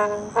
Uh-huh.